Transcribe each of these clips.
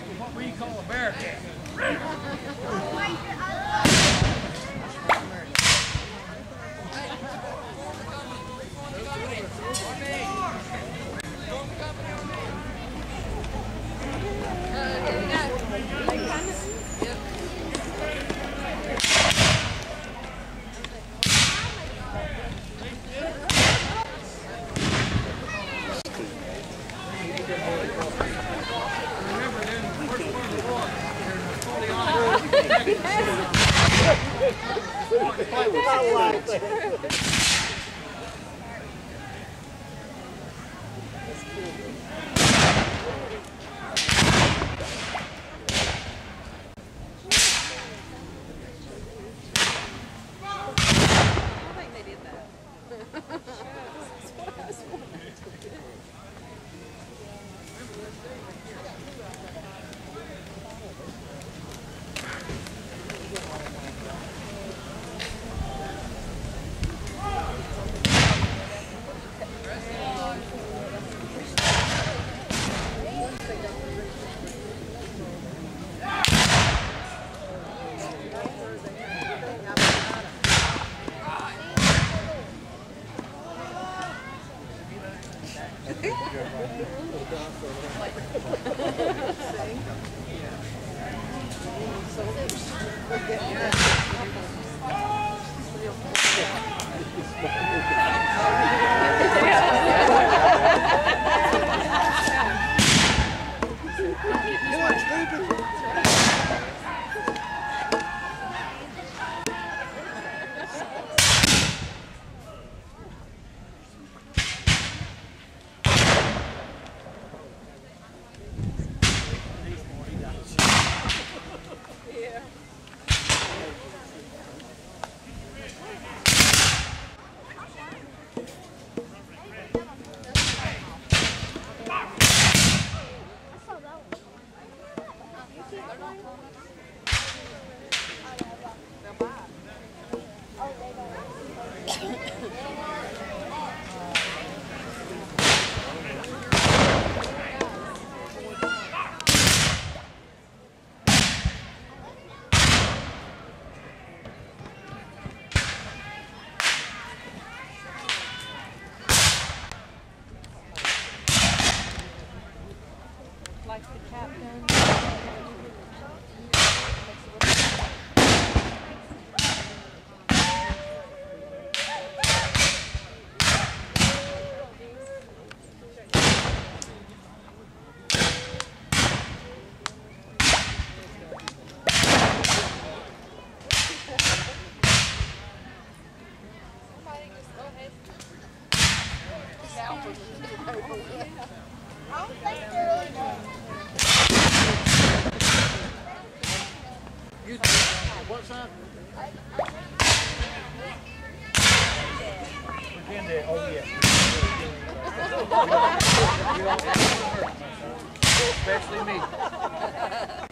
with what we call a bear cat. Yes. Yeah. What's that? Pretend it. Oh, yeah. Especially me.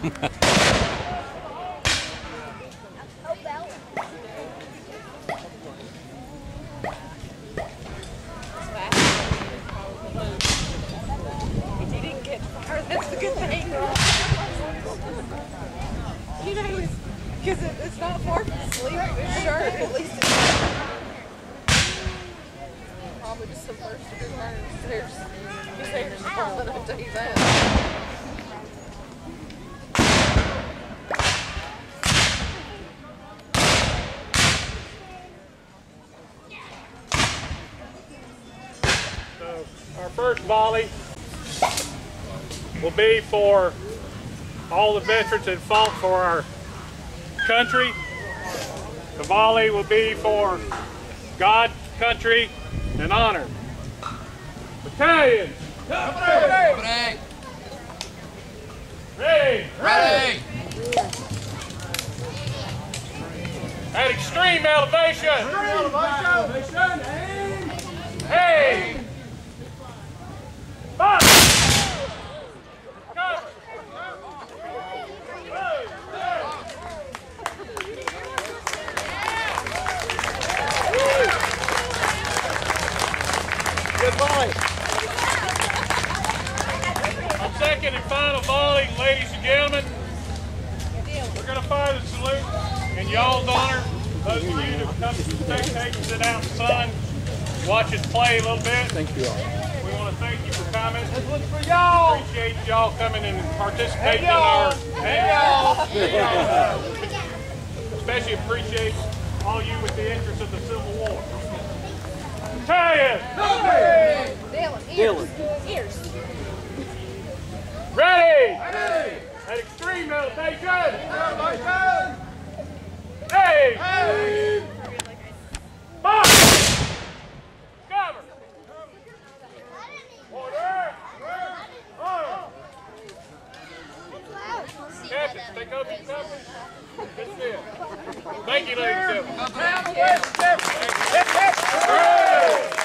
because it, it's not far from sleep. It's sure, at least it's probably just some first degree burns. There's, his hair's falling, I'll tell you that. Our first volley will be for all the veterans that fought for our country. The volley will be for God, country, and honor. Battalion, Ready. ready, Ready. at extreme elevation. Hey! Fire! Cover! Good volley. Our second and final volley, ladies and gentlemen. We're going to fire the salute in y'all's honor. Those of you that come to spectate and sit out in the sun, watch us play a little bit. Thank you all. We want to thank you for coming. This one's for y'all. Appreciate y'all coming and participating in y'all. our. Hey y'all. Especially appreciate all you with the interest of the Civil War. Battalion, Dylan. ready? At extreme. Hey! Cover! Order! Order! Captains, take over your company. Good deal. Thank you, ladies and gentlemen. Hey!